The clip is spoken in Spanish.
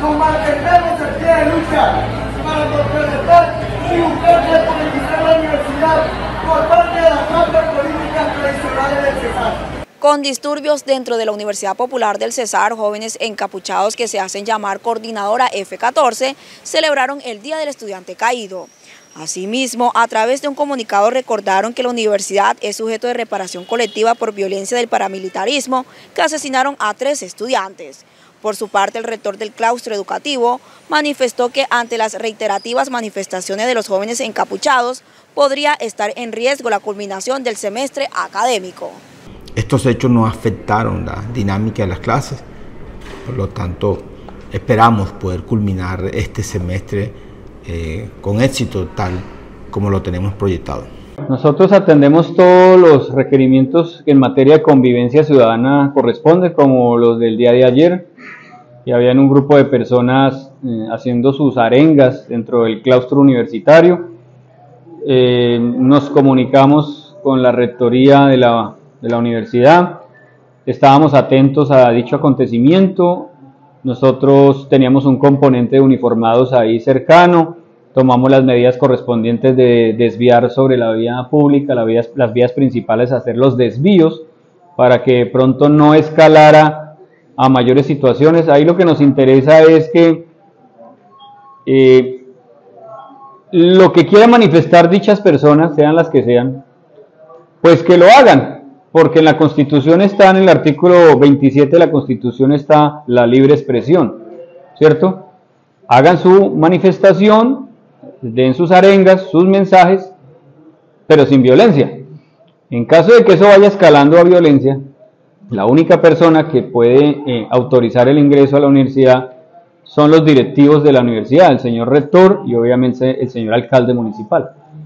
nos mantendremos de lucha para la universidad por parte de las políticas del Cesar. Con disturbios dentro de la Universidad Popular del Cesar, jóvenes encapuchados que se hacen llamar Coordinadora F14 celebraron el Día del Estudiante Caído. Asimismo, a través de un comunicado recordaron que la universidad es sujeto de reparación colectiva por violencia del paramilitarismo que asesinaron a tres estudiantes. Por su parte, el rector del claustro educativo manifestó que ante las reiterativas manifestaciones de los jóvenes encapuchados podría estar en riesgo la culminación del semestre académico. Estos hechos no afectaron la dinámica de las clases, por lo tanto esperamos poder culminar este semestre eh, con éxito tal como lo tenemos proyectado. Nosotros atendemos todos los requerimientos que en materia de convivencia ciudadana corresponde, como los del día de ayer, y habían un grupo de personas eh, haciendo sus arengas dentro del claustro universitario. Eh, nos comunicamos con la rectoría de la, universidad, estábamos atentos a dicho acontecimiento, nosotros teníamos un componente de uniformados ahí cercano, tomamos las medidas correspondientes de desviar sobre la vía pública, las vías principales, hacer los desvíos para que pronto no escalara a mayores situaciones. Ahí lo que nos interesa es que eh, lo que quieran manifestar dichas personas, sean las que sean, pues que lo hagan, porque en la Constitución está, en el artículo 27 de la Constitución está la libre expresión, ¿cierto? Hagan su manifestación, den sus arengas, sus mensajes, pero sin violencia. En caso de que eso vaya escalando a violencia, la única persona que puede eh, autorizar el ingreso a la universidad son los directivos de la universidad, el señor rector y obviamente el señor alcalde municipal.